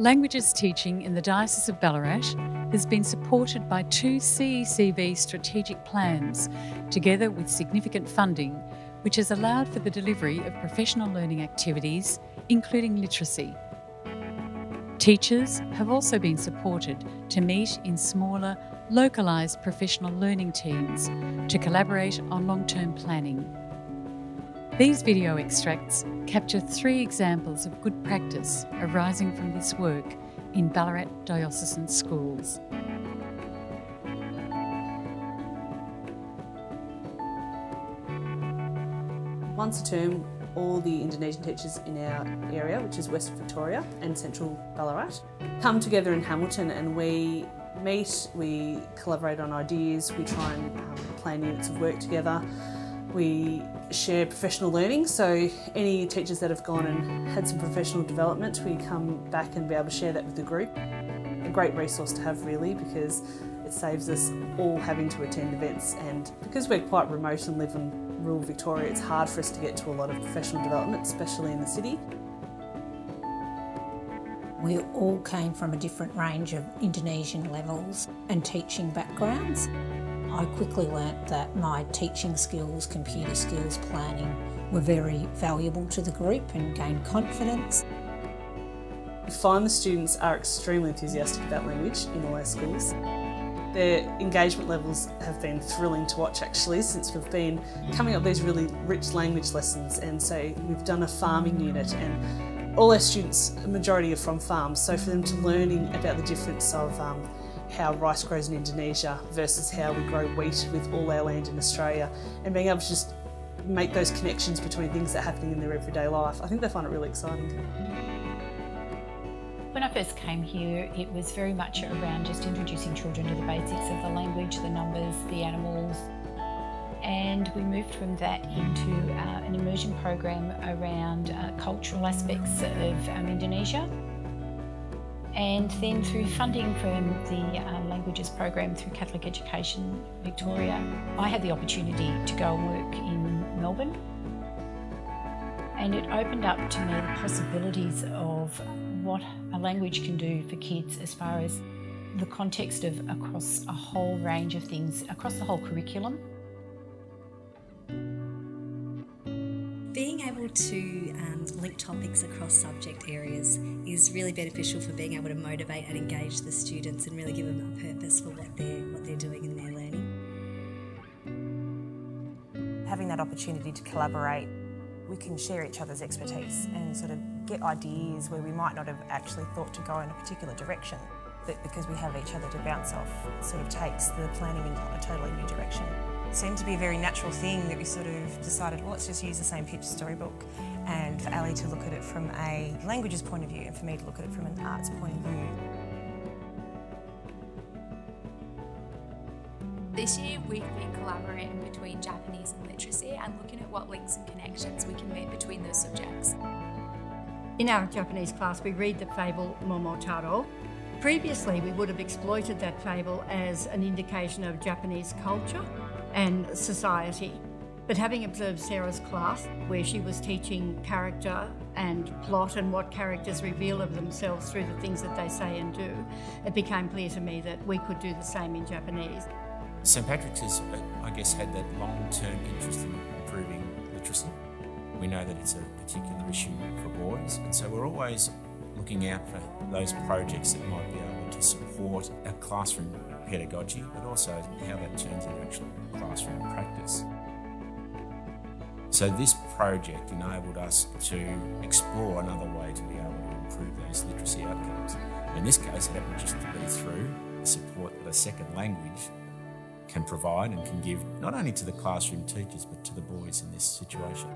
Languages teaching in the Diocese of Ballarat has been supported by two CECV strategic plans, together with significant funding, which has allowed for the delivery of professional learning activities, including literacy. Teachers have also been supported to meet in smaller, localised professional learning teams to collaborate on long term planning. These video extracts capture three examples of good practice arising from this work in Ballarat diocesan schools. Once a term, all the Indonesian teachers in our area, which is West Victoria and Central Ballarat, come together in Hamilton and we meet, we collaborate on ideas, we try and um, plan units of work together. We share professional learning, so any teachers that have gone and had some professional development, we come back and be able to share that with the group. A great resource to have really because it saves us all having to attend events and because we're quite remote and live in rural Victoria, it's hard for us to get to a lot of professional development, especially in the city. We all came from a different range of Indonesian levels and teaching backgrounds. I quickly learnt that my teaching skills, computer skills, planning were very valuable to the group and gained confidence. We find the students are extremely enthusiastic about language in all our schools. Their engagement levels have been thrilling to watch actually since we've been coming up with these really rich language lessons and so we've done a farming unit and all our students, a majority are from farms, so for them to learning about the difference of um, how rice grows in Indonesia versus how we grow wheat with all our land in Australia and being able to just make those connections between things that are happening in their everyday life. I think they find it really exciting. When I first came here, it was very much around just introducing children to the basics of the language, the numbers, the animals. And we moved from that into uh, an immersion program around uh, cultural aspects of um, Indonesia. And then through funding from the uh, languages program through Catholic Education Victoria, I had the opportunity to go and work in Melbourne. And it opened up to me the possibilities of what a language can do for kids as far as the context of across a whole range of things, across the whole curriculum. Able to um, link topics across subject areas is really beneficial for being able to motivate and engage the students and really give them a purpose for what they're, what they're doing in their learning. Having that opportunity to collaborate, we can share each other's expertise and sort of get ideas where we might not have actually thought to go in a particular direction. But because we have each other to bounce off, sort of takes the planning in a totally new direction. It seemed to be a very natural thing that we sort of decided, well, let's just use the same picture storybook and for Ali to look at it from a languages point of view and for me to look at it from an arts point of view. This year we've been collaborating between Japanese and literacy and looking at what links and connections we can make between those subjects. In our Japanese class, we read the fable Momotaro. Previously, we would have exploited that fable as an indication of Japanese culture and society. But having observed Sarah's class, where she was teaching character and plot and what characters reveal of themselves through the things that they say and do, it became clear to me that we could do the same in Japanese. St Patrick's has, uh, I guess, had that long-term interest in improving literacy. We know that it's a particular issue for boys, and so we're always looking out for those projects that might be able to support our classroom pedagogy, but also how that turns into actual classroom practice. So this project enabled us to explore another way to be able to improve those literacy outcomes. In this case, it happened just to be through the support that a second language can provide and can give not only to the classroom teachers but to the boys in this situation.